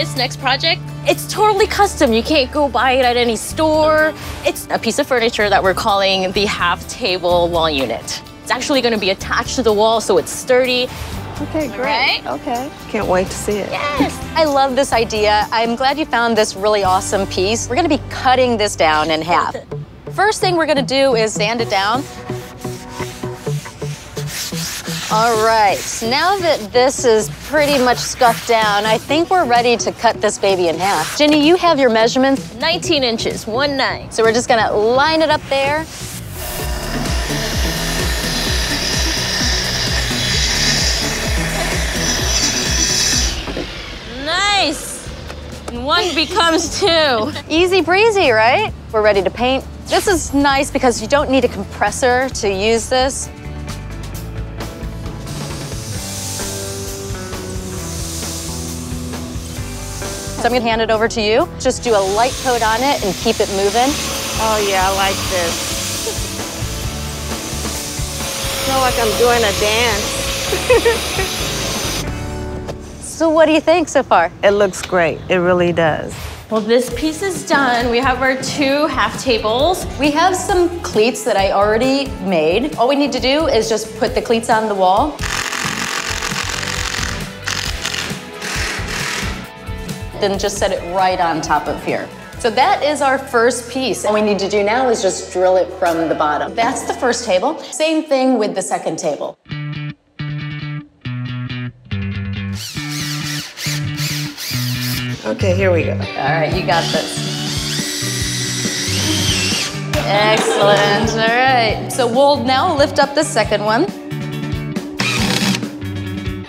this next project, it's totally custom. You can't go buy it at any store. It's a piece of furniture that we're calling the half table wall unit. It's actually going to be attached to the wall so it's sturdy. Okay, great. Right? Okay. Can't wait to see it. Yes. I love this idea. I'm glad you found this really awesome piece. We're gonna be cutting this down in half. First thing we're gonna do is sand it down. All right, now that this is pretty much scuffed down, I think we're ready to cut this baby in half. Jinnie, you have your measurements, 19 inches, one nine. so we're just gonna line it up there. Nice. And one becomes two. Easy breezy, right? We're ready to paint. This is nice because you don't need a compressor to use this. So I'm gonna hand it over to you. Just do a light coat on it and keep it moving. Oh yeah, I like this. I Feel like I'm doing a dance. So what do you think so far? It looks great. It really does. Well, this piece is done. We have our two half tables. We have some cleats that I already made. All we need to do is just put the cleats on the wall. Then just set it right on top of here. So that is our first piece. All we need to do now is just drill it from the bottom. That's the first table. Same thing with the second table. Okay, here we go. All right, you got this. Excellent. All right. So we'll now lift up the second one.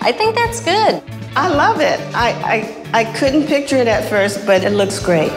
I think that's good. I love it. I, I, I couldn't picture it at first, but it looks great.